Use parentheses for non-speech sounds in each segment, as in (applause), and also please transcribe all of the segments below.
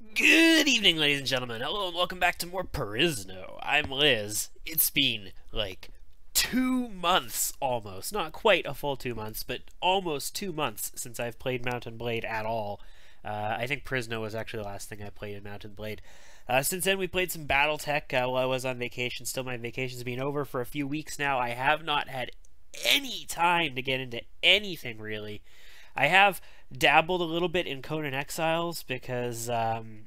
Good evening, ladies and gentlemen. Hello, and welcome back to more Perisno. I'm Liz. It's been like two months almost. Not quite a full two months, but almost two months since I've played Mount and Blade at all. Uh, I think Perisno was actually the last thing I played in Mount and Blade. Uh, since then, we played some Battletech uh, while I was on vacation. Still, my vacation's been over for a few weeks now. I have not had any time to get into anything really. I have dabbled a little bit in Conan Exiles because um,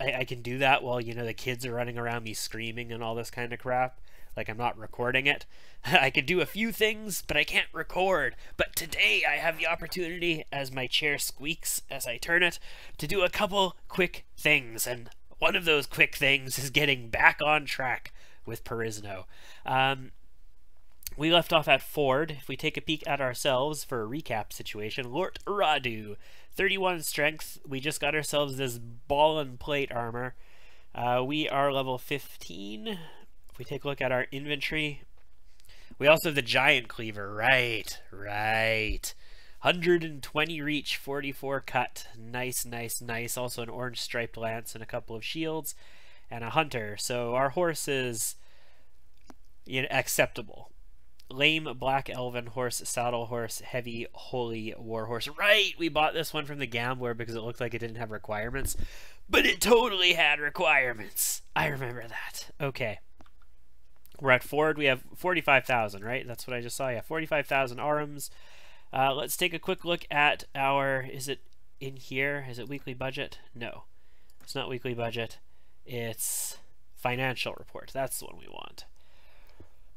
I, I, can do that while you know the kids are running around me screaming and all this kind of crap. Like I'm not recording it. (laughs) I can do a few things, but I can't record. But today I have the opportunity, as my chair squeaks as I turn it, to do a couple quick things. And one of those quick things is getting back on track with Perisno. Um, we left off at Ford. If we take a peek at ourselves for a recap situation, Lort Radu, 31 strength. We just got ourselves this ball and plate armor. Uh, we are level 15. If we take a look at our inventory, we also have the giant cleaver. Right, right. 120 reach, 44 cut. Nice, nice, nice. Also an orange striped lance and a couple of shields and a hunter. So our horse is you know, acceptable lame black elven horse, saddle horse, heavy holy war horse. Right, we bought this one from the gambler because it looked like it didn't have requirements, but it totally had requirements. I remember that. Okay. We're at Ford. We have 45,000, right? That's what I just saw. Yeah, 45,000 arms. Uh, let's take a quick look at our, is it in here? Is it weekly budget? No, it's not weekly budget. It's financial report. That's the one we want.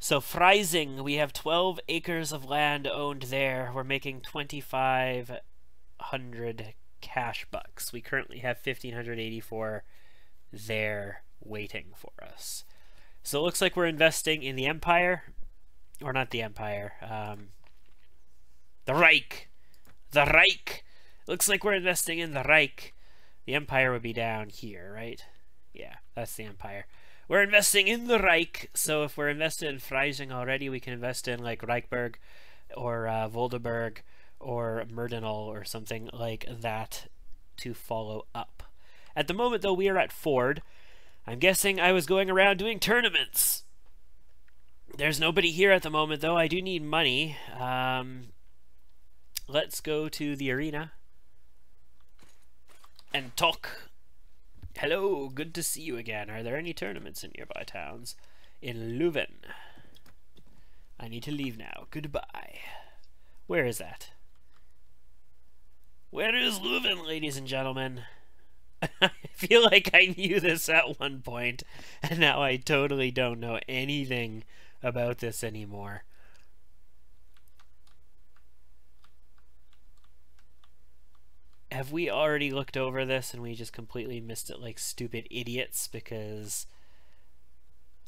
So Freising, we have 12 acres of land owned there. We're making 2,500 cash bucks. We currently have 1,584 there waiting for us. So it looks like we're investing in the Empire, or not the Empire, um, the Reich. The Reich. Looks like we're investing in the Reich. The Empire would be down here, right? Yeah, that's the Empire we're investing in the Reich. So if we're invested in Freising already, we can invest in like Reichberg or uh, Volderberg or Murdenal or something like that to follow up. At the moment, though, we are at Ford. I'm guessing I was going around doing tournaments. There's nobody here at the moment, though. I do need money. Um, let's go to the arena and talk Hello, good to see you again. Are there any tournaments in nearby towns? In Leuven. I need to leave now. Goodbye. Where is that? Where is Leuven, ladies and gentlemen? (laughs) I feel like I knew this at one point, and now I totally don't know anything about this anymore. Have we already looked over this and we just completely missed it like stupid idiots because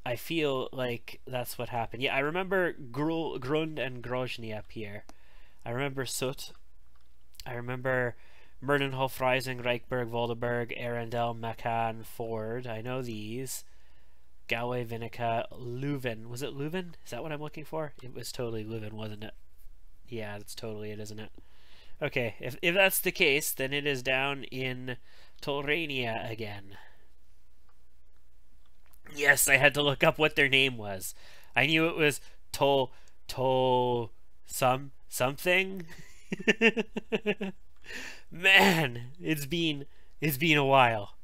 I feel like that's what happened. Yeah, I remember Grul, Grund and Grozny up here. I remember Soot. I remember Merdenhof, Rising, Reichberg, Volderberg, Arendelle, Macan, Ford. I know these. Galway, Vinica, Leuven. Was it Leuven? Is that what I'm looking for? It was totally Leuven, wasn't it? Yeah, that's totally it, isn't it? Okay, if, if that's the case, then it is down in Tolrania again. Yes, I had to look up what their name was. I knew it was Tol Tol some something. (laughs) Man, it's been it's been a while.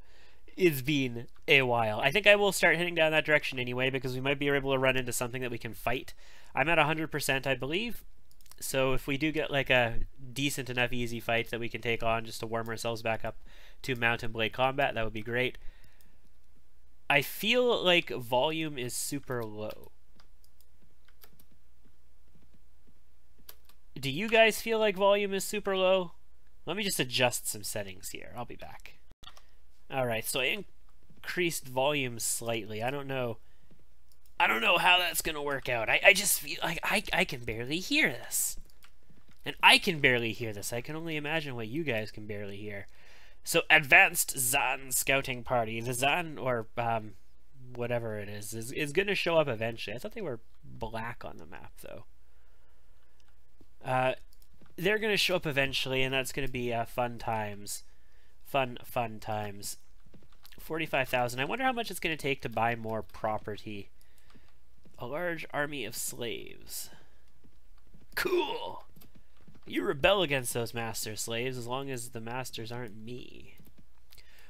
It's been a while. I think I will start heading down that direction anyway because we might be able to run into something that we can fight. I'm at 100%, I believe. So if we do get like a decent enough easy fight that we can take on just to warm ourselves back up to Mount and Blade combat, that would be great. I feel like volume is super low. Do you guys feel like volume is super low? Let me just adjust some settings here. I'll be back. Alright, so I increased volume slightly. I don't know I don't know how that's gonna work out. I, I just feel like I, I can barely hear this. And I can barely hear this. I can only imagine what you guys can barely hear. So, Advanced Zan Scouting Party. The Zan, or um, whatever it is, is, is going to show up eventually. I thought they were black on the map, though. Uh, they're going to show up eventually, and that's going to be uh, fun times. Fun, fun times. 45,000. I wonder how much it's going to take to buy more property. A large army of slaves. Cool! You rebel against those master slaves as long as the masters aren't me.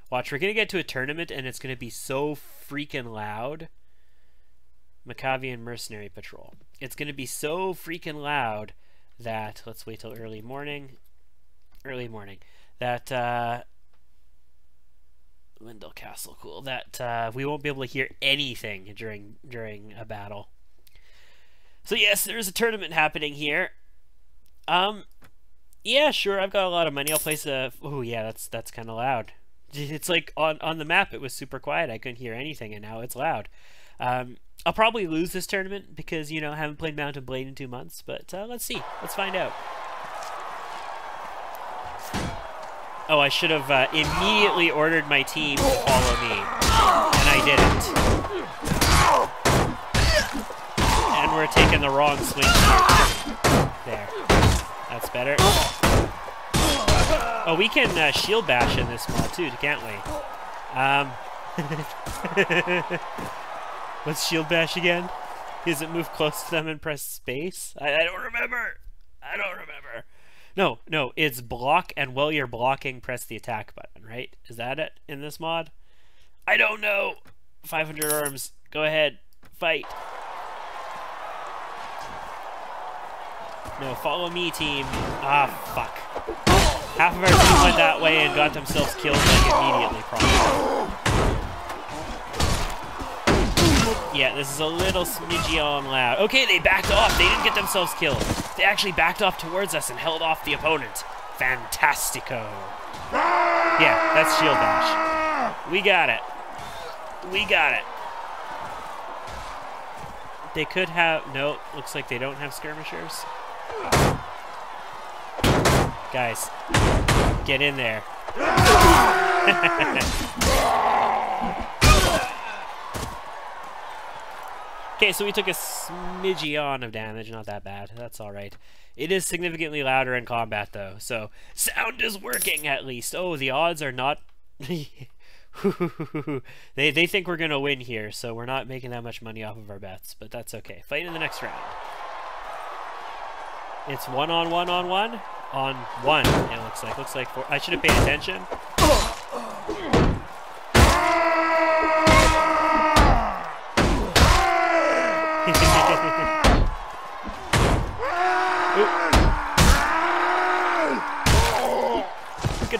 Watch, we're going to get to a tournament and it's going to be so freaking loud. Macavian Mercenary Patrol. It's going to be so freaking loud that, let's wait till early morning, early morning, that, uh, Lindell Castle, cool, that uh, we won't be able to hear anything during, during a battle. So yes, there's a tournament happening here. Um, yeah, sure, I've got a lot of money. I'll place a, oh yeah, that's, that's kind of loud. (laughs) It's like on, on the map, it was super quiet. I couldn't hear anything, and now it's loud. Um, I'll probably lose this tournament because, you know, I haven't played Mount & Blade in two months, but uh, let's see. Let's find out. Oh, I should have uh, immediately ordered my team to follow me, and I didn't. And we're taking the wrong swing here. There. That's better. Oh, we can uh, shield bash in this mod too, can't we? Um, (laughs) what's shield bash again? Is it move close to them and press space? I, I don't remember. I don't remember. No, no, it's block, and while you're blocking, press the attack button, right? Is that it in this mod? I don't know. 500 arms. Go ahead. Fight. No, follow me, team. Ah, fuck. Half of our team went that way and got themselves killed like immediately, probably. Yeah, this is a little smidgy on loud. Okay, they backed off. They didn't get themselves killed. They actually backed off towards us and held off the opponent. Fantastico. Yeah, that's shield bash. We got it. We got it. They could have... No, looks like they don't have skirmishers. Guys, get in there. (laughs) okay, so we took a smidgy on of damage, not that bad. That's alright. It is significantly louder in combat, though, so sound is working at least. Oh, the odds are not... (laughs) they, they think we're going to win here, so we're not making that much money off of our bets, but that's okay. Fight in the next round. It's one on one on one on one. It looks like. Looks like four. I should have paid attention. Oh.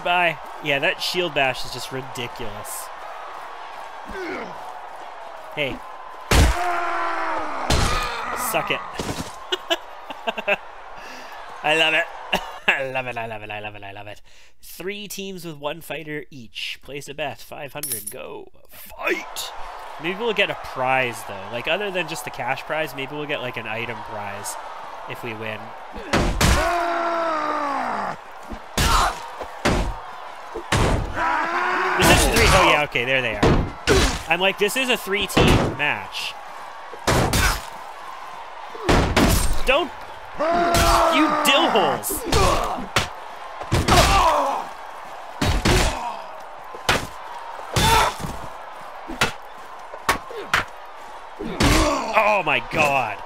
Yeah, that shield bash is just ridiculous. Hey. Suck it. (laughs) I love it. (laughs) I love it, I love it, I love it, I love it. Three teams with one fighter each. Place a bet. 500. Go. Fight! Maybe we'll get a prize, though. Like, other than just the cash prize, maybe we'll get, like, an item prize if we win. Three? Oh, yeah, okay, there they are. I'm like, this is a three-team match. Don't you dill holes! Oh my god.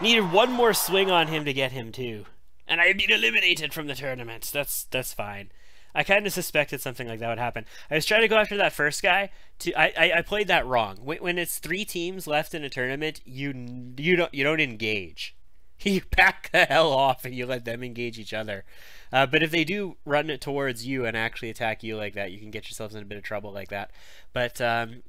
Needed one more swing on him to get him too. And I've been eliminated from the tournament. That's that's fine. I kind of suspected something like that would happen. I was trying to go after that first guy. To I, I, I played that wrong. When, when it's three teams left in a tournament, you you don't you don't engage. (laughs) You back the hell off and you let them engage each other. Uh, but if they do run it towards you and actually attack you like that, you can get yourselves in a bit of trouble like that. But um,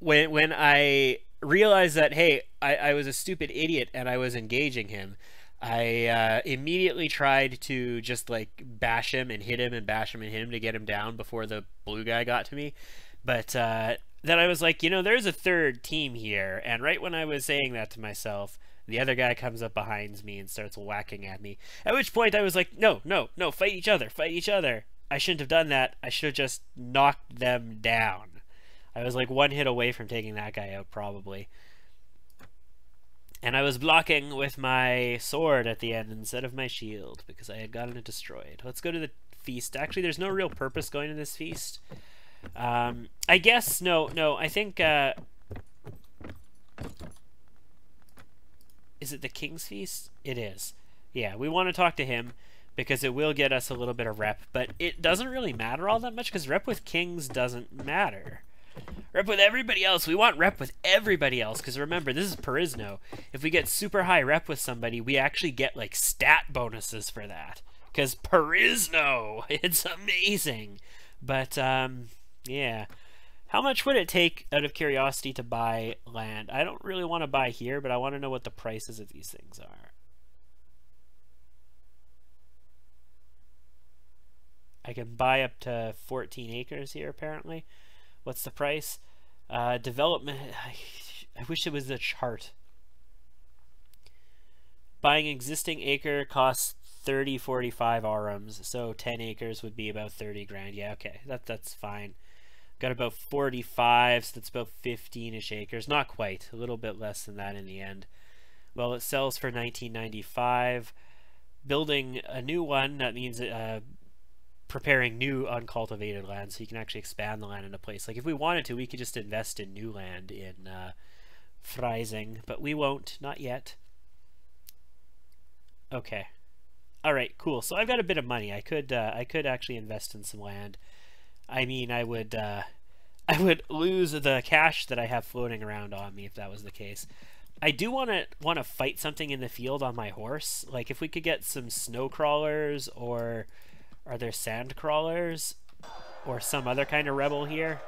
when when I realized that hey, I, I was a stupid idiot and I was engaging him. I uh, immediately tried to just like bash him and hit him and bash him and hit him to get him down before the blue guy got to me. But uh, then I was like, you know, there's a third team here. And right when I was saying that to myself, the other guy comes up behind me and starts whacking at me. At which point I was like, no, no, no, fight each other, fight each other. I shouldn't have done that. I should have just knocked them down. I was like one hit away from taking that guy out, probably. And I was blocking with my sword at the end instead of my shield because I had gotten it destroyed. Let's go to the feast. Actually, there's no real purpose going to this feast. Um, I guess no, no. I think uh, is it the King's Feast? It is. Yeah, we want to talk to him because it will get us a little bit of rep, but it doesn't really matter all that much because rep with kings doesn't matter. Rep with everybody else. We want rep with everybody else because remember, this is Perisno. If we get super high rep with somebody, we actually get like stat bonuses for that because Perisno. (laughs) It's amazing. But um, yeah. How much would it take out of curiosity to buy land? I don't really want to buy here, but I want to know what the prices of these things are. I can buy up to 14 acres here, apparently. What's the price? Uh, development... I, wish it was a chart. Buying existing acre costs 30, 45 arums, so 10 acres would be about 30 grand. Yeah, okay, that that's fine. Got about 45, so that's about 15-ish acres. Not quite, a little bit less than that in the end. Well, it sells for 1995. Building a new one, that means uh, preparing new uncultivated land so you can actually expand the land in a place. Like if we wanted to, we could just invest in new land in uh, Freising, but we won't, not yet. Okay. All right, cool. So I've got a bit of money. I could uh, I could actually invest in some land. I mean, I would uh, (laughs) I would lose the cash that I have floating around on me if that was the case. I do want to want to fight something in the field on my horse. Like if we could get some snow crawlers or are there sand crawlers or some other kind of rebel here?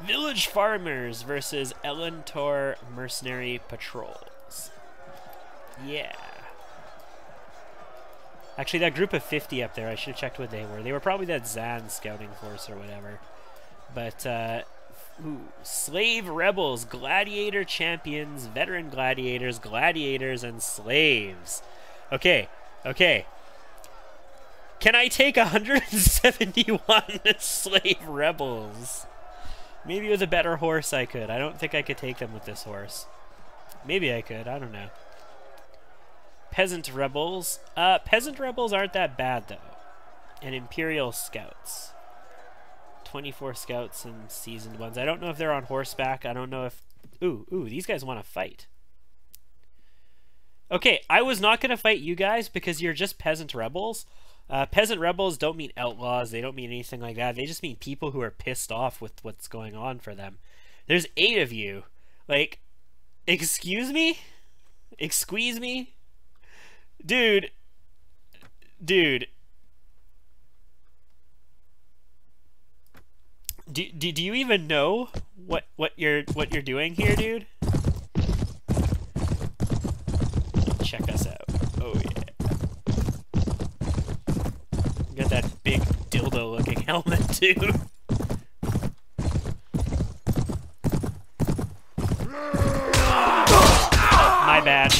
Village farmers versus Elentor mercenary patrols. Yeah. Actually, that group of 50 up there, I should have checked what they were. They were probably that Zan scouting force or whatever. But, uh, ooh, slave rebels, gladiator champions, veteran gladiators, gladiators, and slaves. Okay, okay. Can I take 171 (laughs) slave rebels? Maybe with a better horse I could. I don't think I could take them with this horse. Maybe I could. I don't know. Peasant rebels. Uh, peasant rebels aren't that bad, though. And Imperial scouts. 24 scouts and seasoned ones. I don't know if they're on horseback. I don't know if... Ooh, ooh, these guys want to fight. Okay, I was not going to fight you guys because you're just peasant rebels. Uh, peasant rebels don't mean outlaws. They don't mean anything like that. They just mean people who are pissed off with what's going on for them. There's eight of you. Like, excuse me? Excuse me? Dude. Dude. Do, do, do you even know what what you're what you're doing here, dude? Check us out. Oh yeah. Got that big helmet (laughs) too. My bad.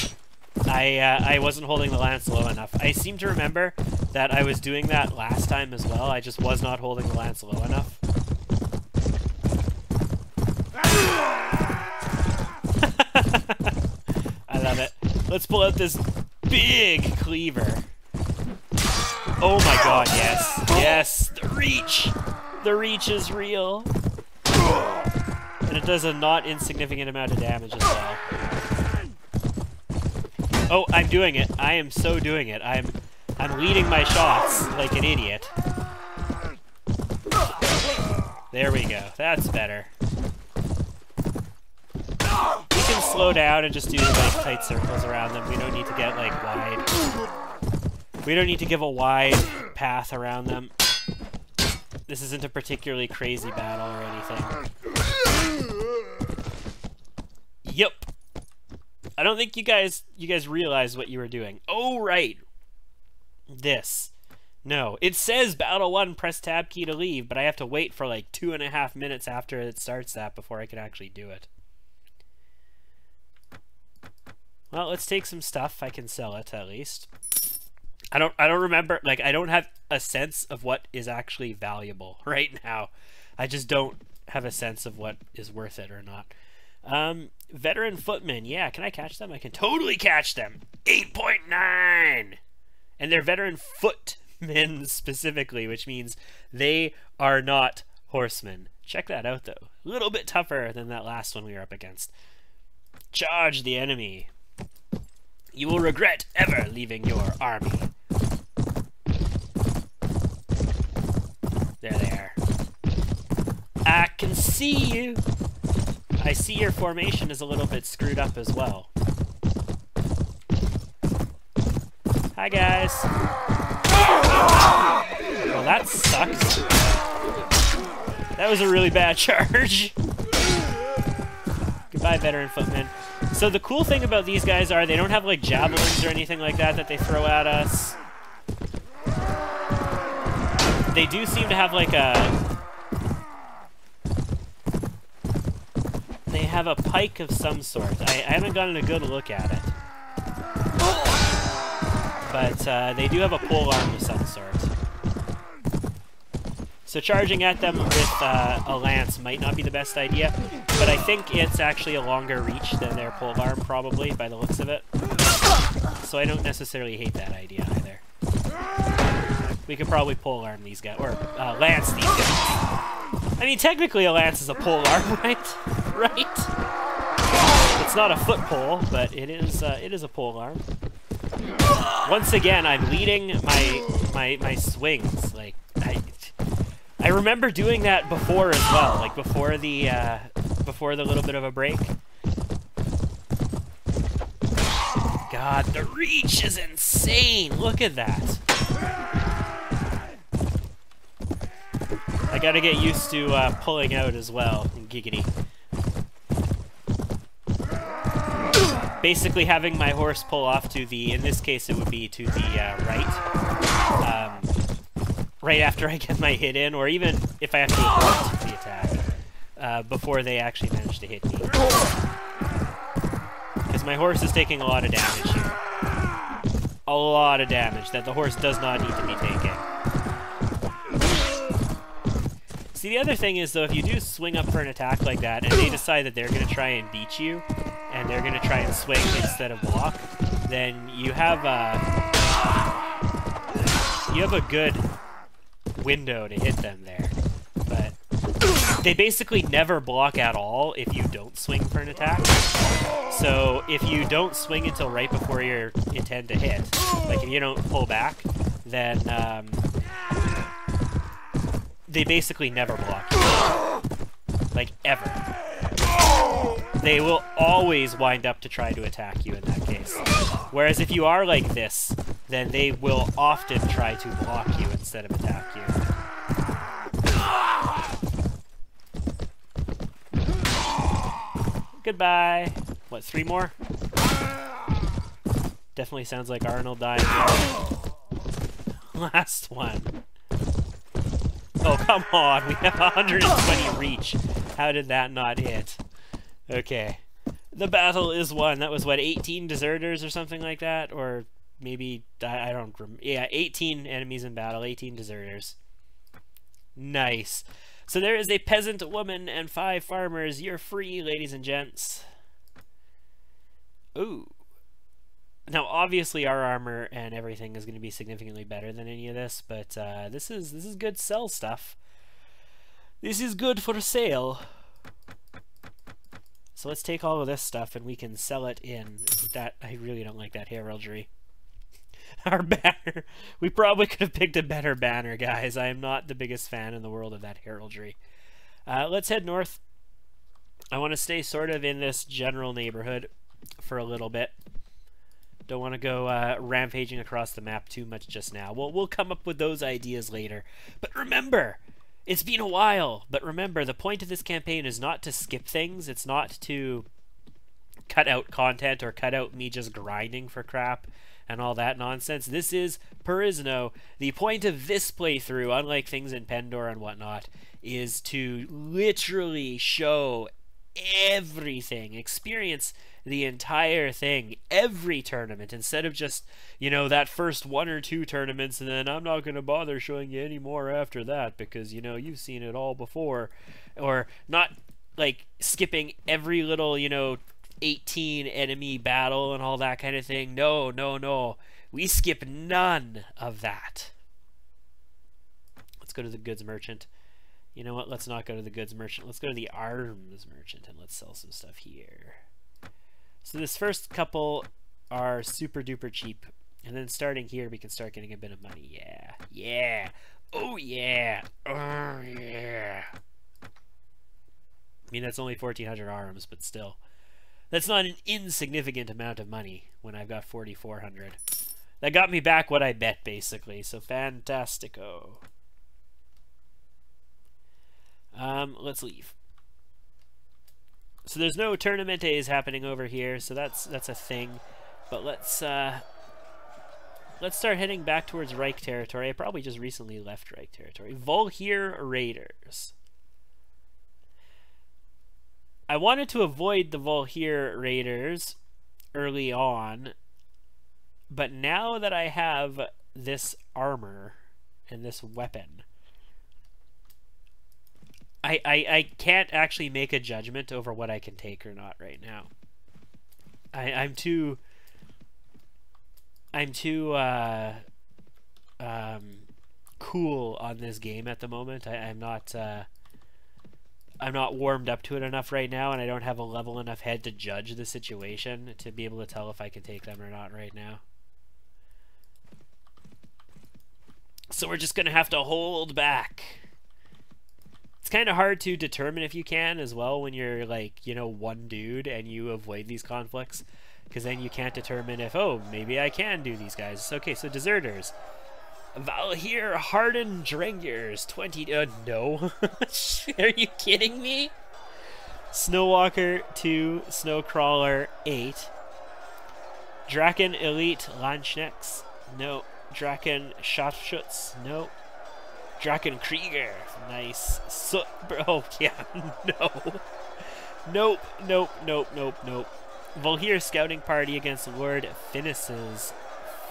I uh, I wasn't holding the lance low enough. I seem to remember that I was doing that last time as well. I just was not holding the lance low enough. (laughs) I love it. Let's pull out this big cleaver. Oh my god, yes. Yes, reach. The reach is real. And it does a not insignificant amount of damage as well. Oh, I'm doing it. I am so doing it. I'm I'm leading my shots like an idiot. There we go. That's better. We can slow down and just do like tight circles around them. We don't need to get like wide. We don't need to give a wide path around them. This isn't a particularly crazy battle or anything. Yep. I don't think you guys you guys realize what you were doing. Oh right. This. No. It says battle one, press tab key to leave, but I have to wait for like two and a half minutes after it starts that before I can actually do it. Well, let's take some stuff. I can sell it at least. I don't I don't remember like I don't have a sense of what is actually valuable (laughs) right now. I just don't have a sense of what is worth it or not. Um, veteran footmen. Yeah, can I catch them? I can totally catch them. 8.9! And they're veteran footmen. (laughs) specifically, which means they are not horsemen. Check that out, though. A little bit tougher than that last one we were up against. Charge the enemy. You will regret ever leaving your army. There they are. I can see you. I see your formation is a little bit screwed up as well. Hi, guys. Well, that sucks. That was a really bad (laughs) charge. Goodbye, veteran footmen. So the cool thing about these guys are they don't have like javelins or anything like that that they throw at us. They do seem to have like a... They have a pike of some sort. I, I haven't gotten a good look at it. But uh, they do have a pole arm of some sort. So charging at them with uh, a lance might not be the best idea, but I think it's actually a longer reach than their pole arm, probably, by the looks of it. So I don't necessarily hate that idea. We could probably pole arm these guys, or uh, lance these guys. I mean, technically a lance is a pole arm, (laughs) right? right? It's not a foot pole, but it is uh, it is a pole arm. Once again, I'm leading my my my swings. Like I, I remember doing that before as well, like before the uh, before the little bit of a break. God, the reach is insane. Look at that. I gotta get used to uh, pulling out as well. In Giggity. Basically having my horse pull off to the, in this case it would be to the uh, right. Um, right after I get my hit in, or even if I have to abort the attack. Uh, before they actually manage to hit me. Because my horse is taking a lot of damage here. A lot of damage that the horse does not need to be taking. See, the other thing is, though, if you do swing up for an attack like that, and they (clears throat) decide that they're going to try and beat you, and they're going to try and swing instead of block, then you have a, you have a good window to hit them there. But they basically never block at all if you don't swing for an attack. So if you don't swing until right before you intend to hit, like if you don't pull back, then um, they basically never block you. Like, ever. They will always wind up to try to attack you in that case. Whereas if you are like this, then they will often try to block you instead of attack you. Goodbye. What, three more? Definitely sounds like Arnold dying. (laughs) Last one. Oh, come on. We have 120 reach. How did that not hit? Okay. The battle is won. That was, what, 18 deserters or something like that? Or maybe, I, don't remember. Yeah, 18 enemies in battle, 18 deserters. Nice. So there is a peasant woman and five farmers. You're free, ladies and gents. Ooh. Now, obviously, our armor and everything is going to be significantly better than any of this, but uh, this is this is good sell stuff. This is good for sale. So let's take all of this stuff and we can sell it in. That I really don't like that heraldry. (laughs) Our banner. We probably could have picked a better banner, guys. I am not the biggest fan in the world of that heraldry. Uh, let's head north. I want to stay sort of in this general neighborhood for a little bit. Don't want to go uh, rampaging across the map too much just now. Well, we'll come up with those ideas later. But remember, it's been a while. But remember, the point of this campaign is not to skip things. It's not to cut out content or cut out me just grinding for crap and all that nonsense. This is Perisno. The point of this playthrough, unlike things in Pendor and whatnot, is to literally show everything, experience the entire thing, every tournament, instead of just, you know, that first one or two tournaments, and then I'm not going to bother showing you any more after that because, you know, you've seen it all before. Or not, like, skipping every little, you know, 18 enemy battle and all that kind of thing. No, no, no. We skip none of that. Let's go to the goods merchant. You know what? Let's not go to the goods merchant. Let's go to the arms merchant and let's sell some stuff here. So this first couple are super duper cheap. And then starting here, we can start getting a bit of money. Yeah. Yeah. Oh, yeah. Oh, yeah. I mean, that's only 1,400 arms, but still. That's not an insignificant amount of money when I've got 4,400. That got me back what I bet, basically. So, fantastico. Um, let's leave. So there's no tournament days happening over here, so that's that's a thing. But let's uh, let's start heading back towards Reich territory. I probably just recently left Reich territory. Volhir Raiders. I wanted to avoid the Volhir Raiders early on, but now that I have this armor and this weapon, I, I, I can't actually make a judgment over what I can take or not right now. I, I'm too... I'm too, uh, um, cool on this game at the moment. I, I'm not, uh, I'm not warmed up to it enough right now, and I don't have a level enough head to judge the situation to be able to tell if I can take them or not right now. So we're just going to have to hold back. It's kind of hard to determine if you can as well when you're like, you know, one dude and you avoid these conflicts. Because then you can't determine if, oh, maybe I can do these guys. Okay, so deserters. Valhir Hardened Drengers, 20. Uh, no. (laughs) Are you kidding me? Snowwalker 2, Snowcrawler 8. Draken Elite Landsknechts, no. Draken Scharfschütz, no. Draken Krieger, nice. So, bro, (laughs) oh, yeah, no. Nope, nope, nope, nope, nope. Volhir Scouting Party against Lord Finis's.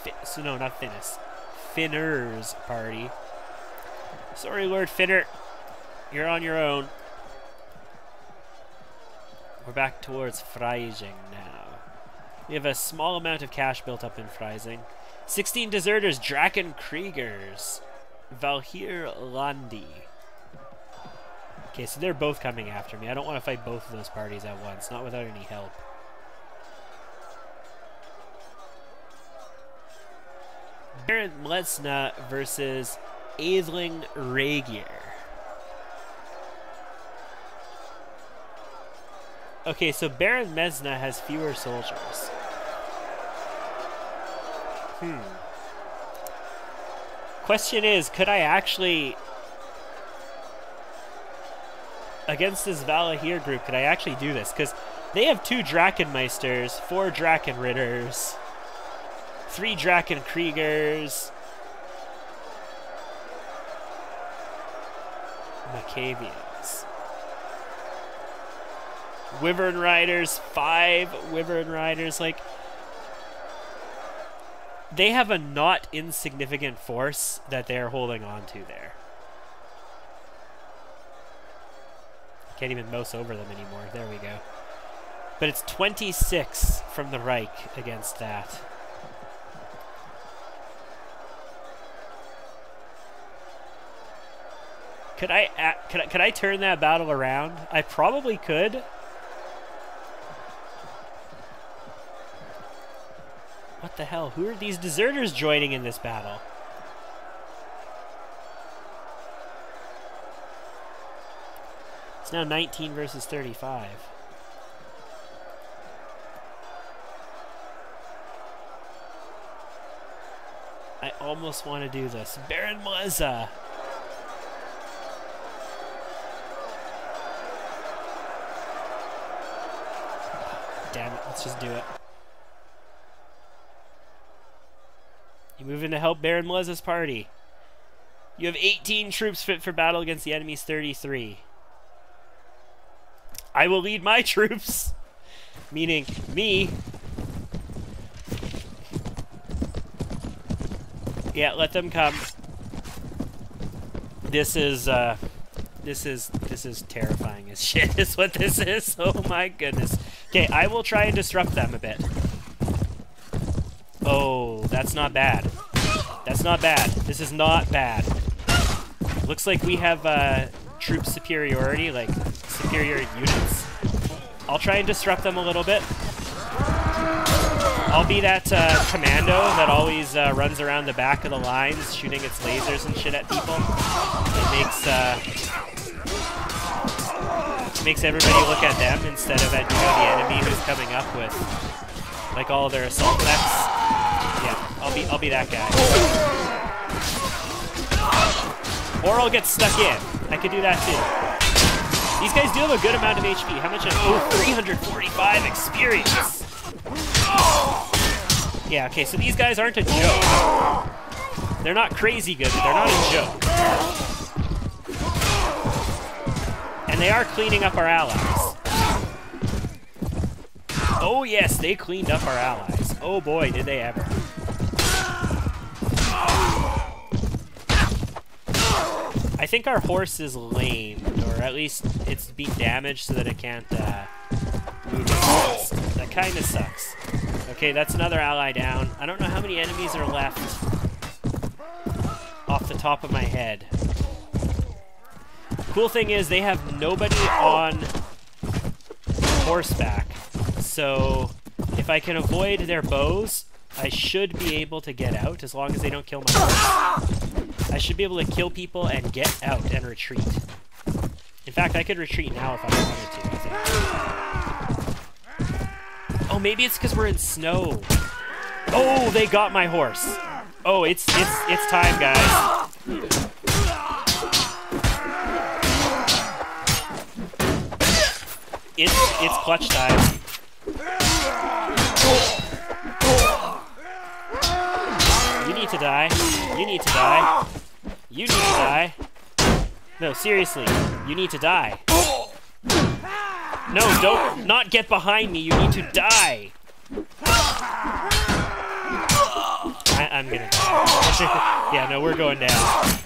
Fi so, no, not Finis. Finner's party. Sorry, Lord Finner. You're on your own. We're back towards Freising now. We have a small amount of cash built up in Freising. 16 deserters, Draken Kriegers. Valhir Landi. Okay, so they're both coming after me. I don't want to fight both of those parties at once, not without any help. Baron Mlesna versus Aethling Ragier. Okay, so Baron Mezna has fewer soldiers. Hmm. Question is, could I actually... Against this Valahir group, could I actually do this? Because they have two Drakenmeisters, four Drakenritters, three Draken Kriegers, Macavians. Wyvern Riders, five Wyvern Riders, like they have a not insignificant force that they're holding on to there. Can't even mouse over them anymore. There we go. But it's 26 from the Reich against that. Could I, uh, could I could I turn that battle around? I probably could. What the hell? Who are these deserters joining in this battle? It's now 19 versus 35. I almost want to do this. Baron Mazza! Damn it, let's just do it. Move in to help Baron Mleza's party. You have 18 troops fit for battle against the enemy's 33. I will lead my (laughs) troops, meaning me. Yeah, let them come. This is, uh, this is, this is terrifying as (laughs) shit is what this is. (laughs) Oh my goodness. Okay, I will try and disrupt them a bit. Oh, that's not bad. That's not bad. This is not bad. Looks like we have uh, troop superiority, like superior units. I'll try and disrupt them a little bit. I'll be that uh, commando that always uh, runs around the back of the lines shooting its lasers and shit at people. It makes uh, makes everybody look at them instead of at you know, the enemy who's coming up with like all their assault mechs. I'll be I'll be that guy. Or I'll get stuck in. I could do that too. These guys do have a good amount of HP. How much? Uh, oh, 345 experience. Yeah, okay, so these guys aren't a joke. They're not crazy good, but they're not a joke. And they are cleaning up our allies. Oh yes, they cleaned up our allies. Oh boy, did they ever. Think our horse is lame, or at least it's being damaged so that it can't uh, move. That kind of sucks. Okay, that's another ally down. I don't know how many enemies are left off the top of my head. Cool thing is they have nobody on horseback. So if I can avoid their bows, I should be able to get out as long as they don't kill my horse. I should be able to kill people and get out and retreat. In fact, I could retreat now if I wanted to, I. Oh, maybe it's because we're in snow. Oh, they got my horse. Oh, it's it's it's time, guys. It's it's clutch time. You need to die. You need to die. You need to die. No, seriously. You need to die. No, don't not get behind me. You need to die. I, am gonna die. (laughs) yeah, no, we're going down.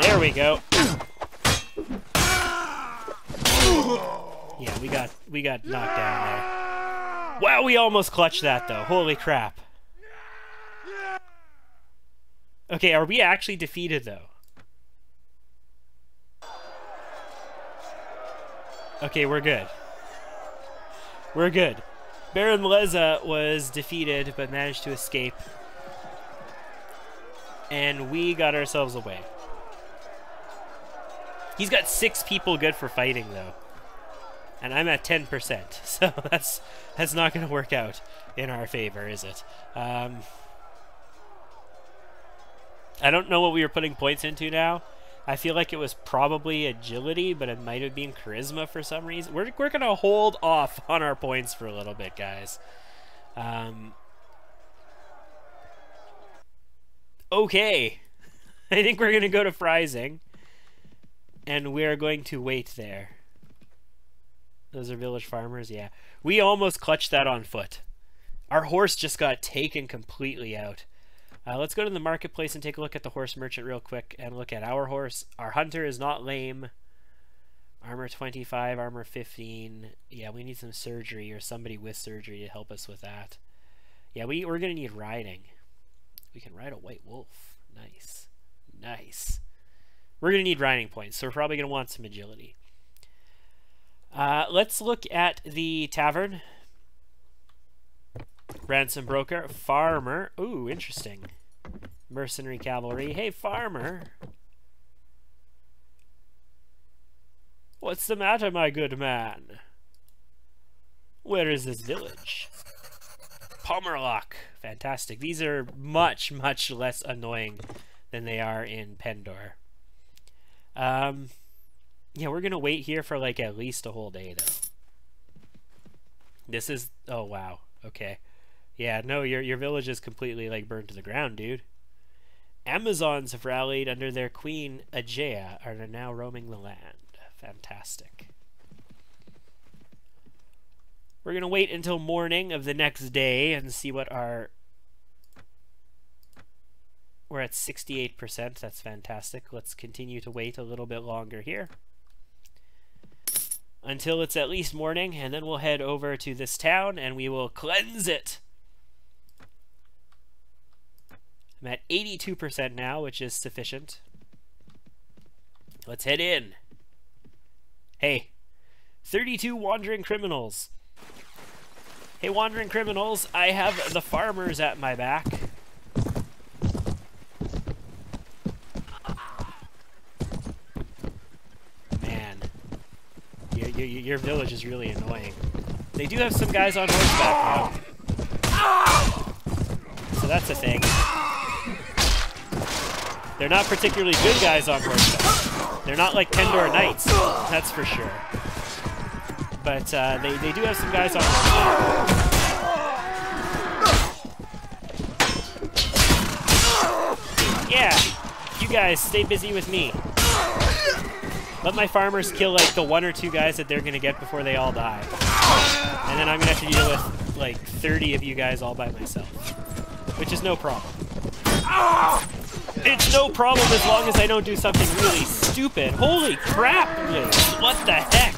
There we go. Yeah, we got we got knocked down there. Wow, we almost clutched that though. Holy crap. Okay, are we actually defeated though? Okay, we're good. We're good. Baron Leza was defeated but managed to escape. And we got ourselves away. He's got six people good for fighting though. And I'm at 10%, (laughs) so that's that's not going to work out in our favor, is it? Um, I don't know what we were putting points into now. I feel like it was probably agility, but it might have been charisma for some reason. We're, we're going to hold off (laughs) on our points for a little bit, guys. Um, okay. (laughs) I think we're going to go to Freising. And we're going to wait there. Those are village farmers, yeah. We almost clutched that on foot. Our horse just got taken completely out. Uh, let's go to the marketplace and take a look at the horse merchant real quick and look at our horse. Our hunter is not lame. Armor 25, armor 15. Yeah, we need some surgery or somebody with surgery to help us with that. Yeah, we, we're going to need riding. We can ride a white wolf. Nice. Nice. We're going to need riding points, so we're probably going to want some agility. Uh, let's look at the tavern. Ransom broker, farmer. Ooh, interesting. Mercenary cavalry. Hey, farmer. What's the matter, my good man? Where is this village? Pomerlock. Fantastic. These are much, much less annoying than they are in Pendor. Um, yeah, we're going to wait here for like at least a whole day, though. This is... Oh, wow. Okay. Yeah, no, your your village is completely like burned to the ground, dude. Amazons have rallied under their queen Aegea and are now roaming the land. Fantastic. We're gonna wait until morning of the next day and see what our we're at 68%. That's fantastic. Let's continue to wait a little bit longer here until it's at least morning, and then we'll head over to this town and we will cleanse it I'm at 82% now, which is sufficient. Let's head in. Hey, 32 wandering criminals. Hey, wandering criminals, I have the farmers at my back. Man, your, your, your village is really annoying. They do have some guys on horseback now. So that's a thing. They're not particularly good guys on horseback. They're not like Pendor Knights, that's for sure. But uh, they, they do have some guys on horseback. Yeah, you guys stay busy with me. Let my farmers kill like the one or two guys that they're gonna get before they all die. And then I'm gonna have to deal with like 30 of you guys all by myself. Which is no problem. It's no problem as long as I don't do something really stupid. Holy crap, Liz! What the heck?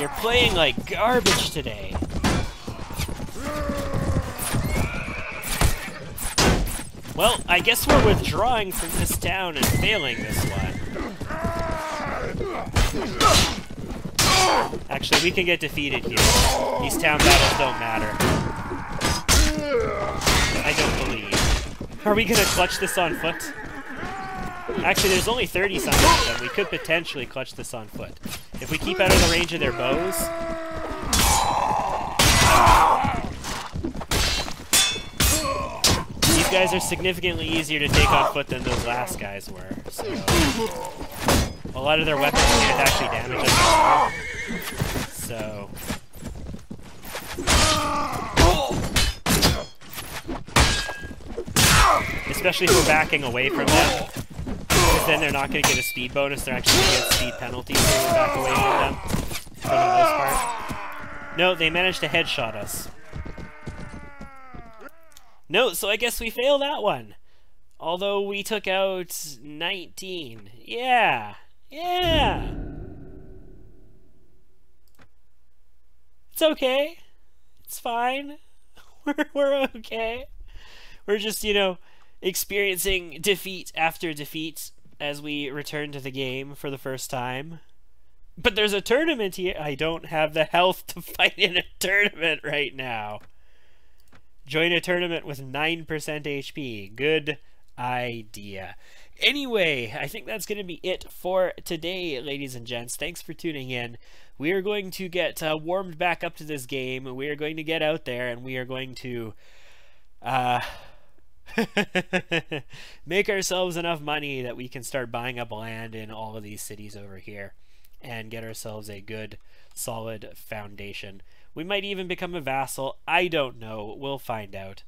You're playing like garbage today. Well, I guess we're withdrawing from this town and failing this one. Actually, we can get defeated here. These town battles don't matter. I don't believe. Are we gonna clutch this on foot? Actually, there's only 30 something of them. We could potentially clutch this on foot. If we keep out of the range of their bows, These guys are significantly easier to take on foot than those last guys were. So a lot of their weapons can't actually damage us. So especially if we're backing away from them, because then they're not going to get a speed bonus. They're actually going to get speed penalties when we back away from them, for the most part. No, they managed to headshot us. No, so I guess we failed that one. Although we took out 19. Yeah. Yeah. It's okay. It's fine. (laughs) We're, we're okay. We're just, you know, experiencing defeat after defeat as we return to the game for the first time. But there's a tournament here. I don't have the health to (laughs) fight in a tournament right now. Join a tournament with 9% HP. Good idea. Anyway, I think that's going to be it for today, ladies and gents. Thanks for tuning in. We are going to get uh, warmed back up to this game. We are going to get out there and we are going to uh, (laughs) make ourselves enough money that we can start buying up land in all of these cities over here and get ourselves a good, solid foundation. We might even become a vassal. I don't know. We'll find out.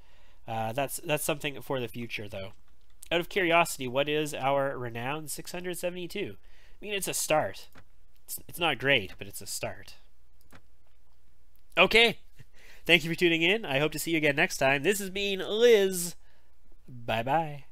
Uh, that's that's something for the future, though. Out of curiosity, what is our renown 672? I mean, it's a start. It's, it's not great, but it's a start. Okay. (laughs) Thank you for tuning in. I hope to see you again next time. This has been Liz. Bye-bye.